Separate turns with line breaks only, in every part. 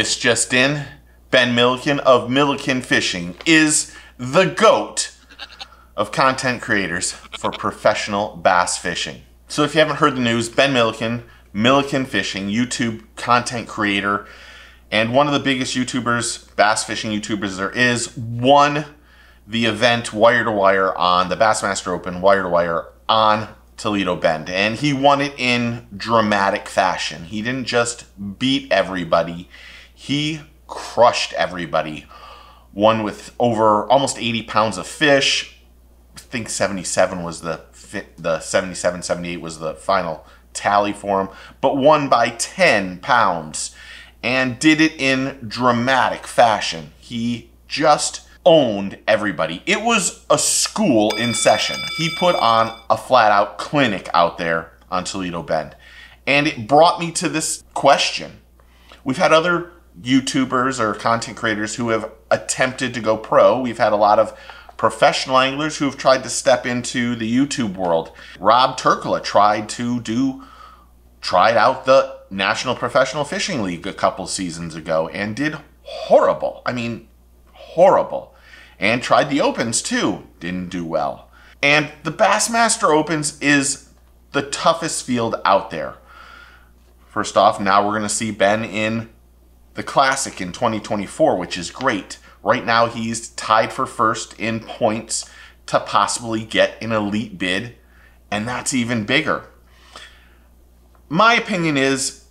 This just in, Ben Milliken of Milliken Fishing is the GOAT of content creators for professional bass fishing. So if you haven't heard the news, Ben Milliken, Milliken Fishing, YouTube content creator, and one of the biggest YouTubers, bass fishing YouTubers there is, won the event wire to wire on the Bassmaster Open wire to wire on Toledo Bend. And he won it in dramatic fashion. He didn't just beat everybody, he crushed everybody. One with over almost 80 pounds of fish. I think 77 was the the 77 78 was the final tally for him, but won by 10 pounds and did it in dramatic fashion. He just owned everybody. It was a school in session. He put on a flat out clinic out there on Toledo Bend. And it brought me to this question. We've had other YouTubers or content creators who have attempted to go pro. We've had a lot of professional anglers who have tried to step into the YouTube world. Rob Turkla tried to do, tried out the National Professional Fishing League a couple seasons ago and did horrible. I mean, horrible. And tried the Opens too, didn't do well. And the Bassmaster Opens is the toughest field out there. First off, now we're going to see Ben in the Classic in 2024, which is great. Right now, he's tied for first in points to possibly get an elite bid, and that's even bigger. My opinion is,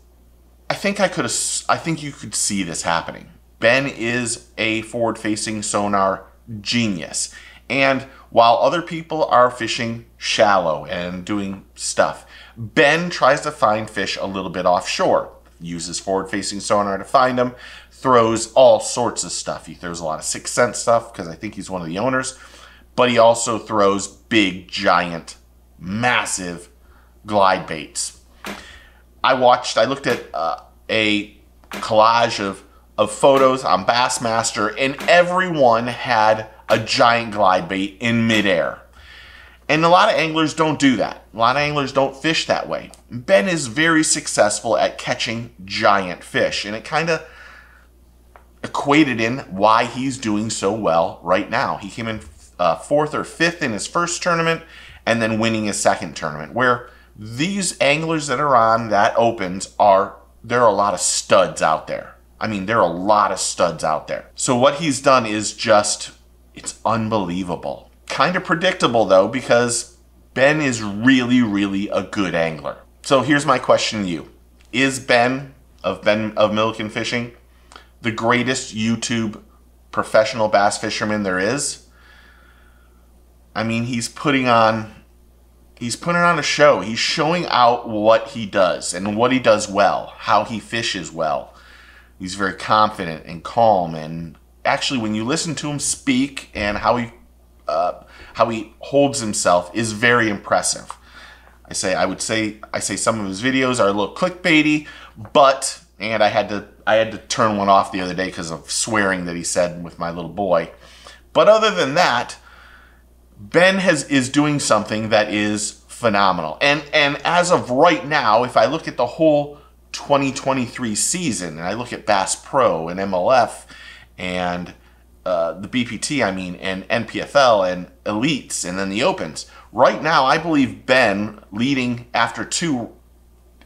I think I could I think you could see this happening. Ben is a forward-facing sonar genius. And while other people are fishing shallow and doing stuff, Ben tries to find fish a little bit offshore uses forward facing sonar to find them, throws all sorts of stuff. He throws a lot of 6th Sense stuff because I think he's one of the owners, but he also throws big, giant, massive glide baits. I watched, I looked at uh, a collage of, of photos on Bassmaster, and everyone had a giant glide bait in midair. And a lot of anglers don't do that. A lot of anglers don't fish that way. Ben is very successful at catching giant fish, and it kind of equated in why he's doing so well right now. He came in uh, fourth or fifth in his first tournament, and then winning his second tournament, where these anglers that are on that opens are, there are a lot of studs out there. I mean, there are a lot of studs out there. So what he's done is just, it's unbelievable Kind of predictable though, because Ben is really, really a good angler. So here's my question to you. Is Ben of Ben of Milliken Fishing the greatest YouTube professional bass fisherman there is? I mean, he's putting on he's putting on a show. He's showing out what he does and what he does well, how he fishes well. He's very confident and calm and actually when you listen to him speak and how he uh, how he holds himself is very impressive. I say I would say I say some of his videos are a little clickbaity, but and I had to I had to turn one off the other day because of swearing that he said with my little boy. But other than that, Ben has is doing something that is phenomenal. And and as of right now, if I look at the whole 2023 season and I look at Bass Pro and MLF and uh, the BPT, I mean, and NPFL and Elites and then the Opens. Right now, I believe Ben leading after two,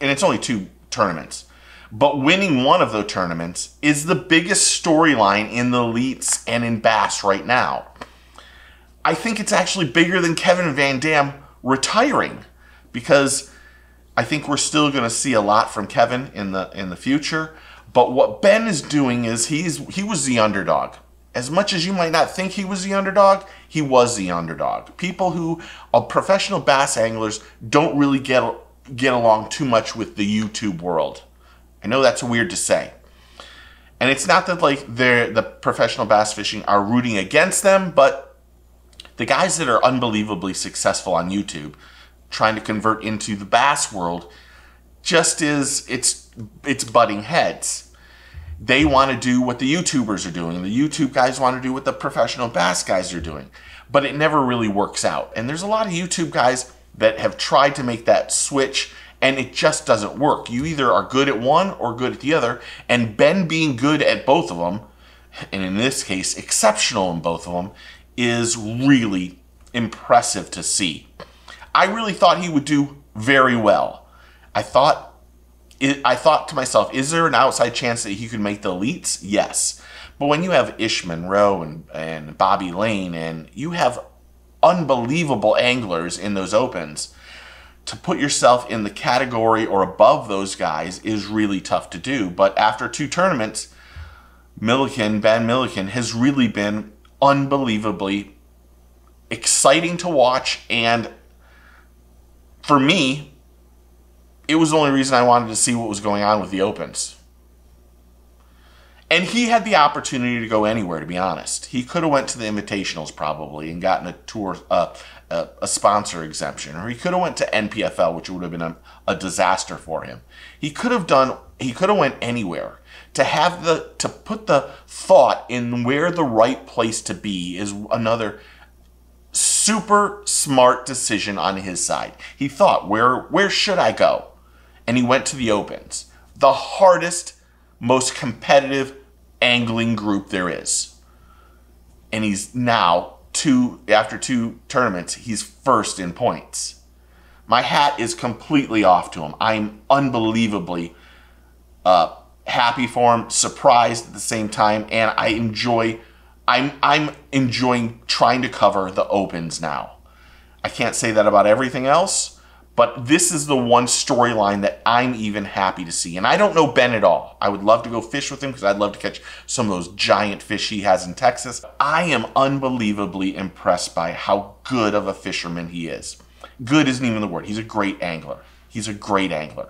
and it's only two tournaments, but winning one of those tournaments is the biggest storyline in the Elites and in Bass right now. I think it's actually bigger than Kevin VanDam retiring because I think we're still going to see a lot from Kevin in the in the future. But what Ben is doing is he's he was the underdog as much as you might not think he was the underdog, he was the underdog. People who are professional bass anglers don't really get get along too much with the YouTube world. I know that's weird to say. And it's not that like they're the professional bass fishing are rooting against them, but the guys that are unbelievably successful on YouTube trying to convert into the bass world just is it's it's butting heads they want to do what the YouTubers are doing. The YouTube guys want to do what the professional bass guys are doing. But it never really works out. And there's a lot of YouTube guys that have tried to make that switch And it just doesn't work. You either are good at one or good at the other. And Ben being good at both of them, and in this case, exceptional in both of them, is really impressive to see. I really thought he would do very well. I thought I thought to myself, is there an outside chance that he could make the elites? Yes. But when you have Ish Monroe and, and Bobby Lane and you have unbelievable anglers in those opens, to put yourself in the category or above those guys is really tough to do. But after two tournaments, Milliken, Ben Milliken, has really been unbelievably exciting to watch. And for me, it was the only reason I wanted to see what was going on with the Opens. And he had the opportunity to go anywhere, to be honest. He could have went to the Invitationals probably and gotten a tour, uh, a, a, sponsor exemption, or he could have went to NPFL, which would have been a, a disaster for him. He could have done. He could have went anywhere. To have the to put the thought in where the right place to be is another super smart decision on his side. He thought, where where should I go? And he went to the Opens, the hardest, most competitive angling group there is. And he's now two after two tournaments, he's first in points. My hat is completely off to him. I'm unbelievably uh, happy for him, surprised at the same time, and I enjoy. I'm I'm enjoying trying to cover the opens now. I can't say that about everything else, but this is the one storyline that I'm even happy to see. And I don't know Ben at all. I would love to go fish with him because I'd love to catch some of those giant fish he has in Texas. I am unbelievably impressed by how good of a fisherman he is. Good isn't even the word. He's a great angler. He's a great angler.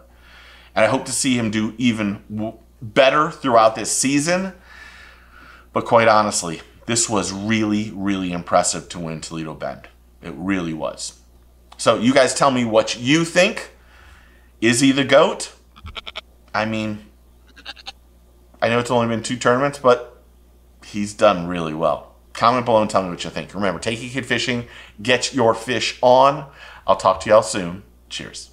And I hope to see him do even better throughout this season. But quite honestly, this was really, really impressive to win Toledo Bend. It really was. So you guys tell me what you think. Is he the GOAT? I mean, I know it's only been two tournaments, but he's done really well. Comment below and tell me what you think. Remember, take a kid fishing, get your fish on. I'll talk to y'all soon. Cheers.